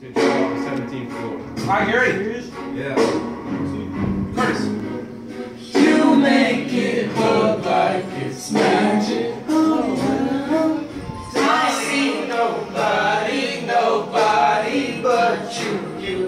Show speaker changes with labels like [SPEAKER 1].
[SPEAKER 1] to jump off the 17th floor. All right, Gary. Serious?
[SPEAKER 2] Yeah.
[SPEAKER 1] Curtis.
[SPEAKER 3] You make it look like it's magic. I see nobody, nobody but you.